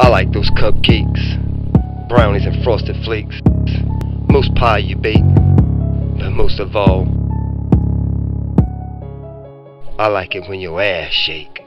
I like those cupcakes, brownies and frosted flakes. Most pie you bake, but most of all, I like it when your ass shake.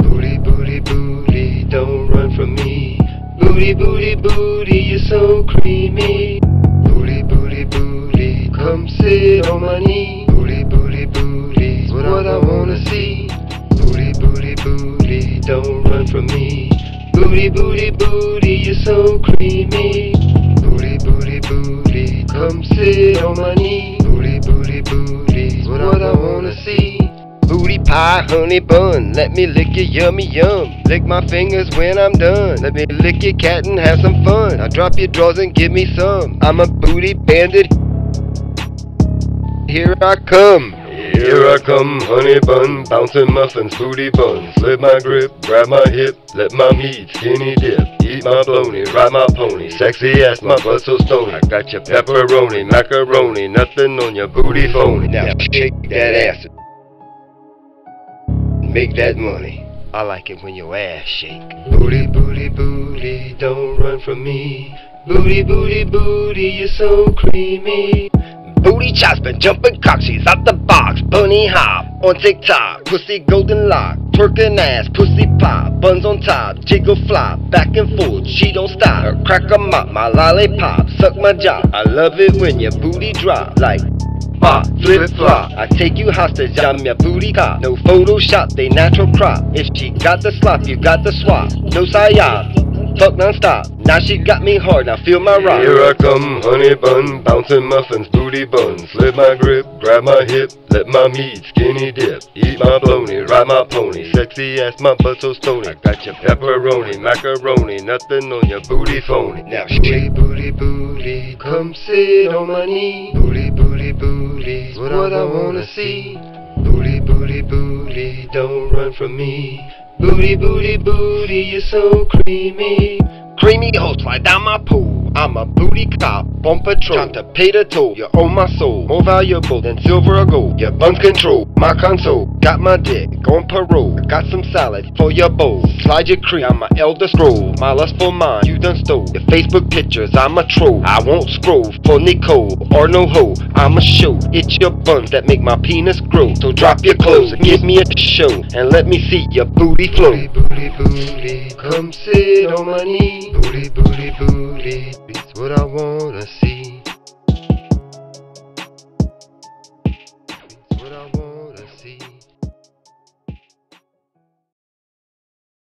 Booty, booty, booty, don't run from me. Booty, booty, booty, you're so creamy. Booty, booty, booty, come sit on my knee. Booty, booty, booty, what I wanna see. Booty, booty, booty, don't run from me. Booty, booty, booty, you're so creamy. Booty, booty, booty, come sit on my knee. Booty, booty, booty, what I wanna see. Booty pie, honey bun, let me lick your yummy yum. Lick my fingers when I'm done. Let me lick your cat and have some fun. Now drop your drawers and give me some. I'm a booty bandit. Here I come. Here I come, honey bun, bouncing muffins, booty buns. Slip my grip, grab my hip, let my meat skinny dip. Eat my bologna, ride my pony, sexy ass, my butt so stony. I got your pepperoni, macaroni, nothing on your booty phony. Now shake that ass. Make that money. I like it when your ass shake. Booty, booty, booty, don't run from me. Booty, booty, booty, you're so creamy. Booty chops been jumping cock, she's out the Hop on TikTok, pussy golden lock. Twerking ass, pussy pop, buns on top, jiggle flop, back and forth, she don't stop. Crack a mop, my lollipop, suck my job. I love it when your booty drop like Bop, flip flop. I take you hostage, I'm your booty cop. No Photoshop, they natural crop. If she got the slop, you got the swap. No psyop. Fuck non-stop. Now she got me hard, now feel my rock. Here I come, honey bun, bouncing muffins, booty buns. Slip my grip, grab my hip, let my meat skinny dip. Eat my bologna, ride my pony, sexy ass, my butt so stony. I got your pepperoni, macaroni, nothing on your booty phony. Now shake booty, booty, come sit on my knee. Booty, booty, booty, what I wanna see. Booty, booty, booty, don't run from me. Booty, booty, booty, you're so creamy. Creamy hoes fly down my pool. I'm a booty cop on patrol. Time to pay the toll. You're on my soul. More valuable than silver or gold. Your buns control. My console. Got my dick on parole. Got some salad for your bowl. Slide your cream. I'm a elder scroll. My lustful mind. You done stole. Your Facebook pictures. I'm a troll. I won't scroll for Nicole or no hoe. I'm a show. It's your buns that make my penis grow. So drop your clothes and give me a show. And let me see your booty flow. Booty, booty, booty. Come sit on my knee. Booty, booty, booty, it's what I wanna see. It's what I wanna see.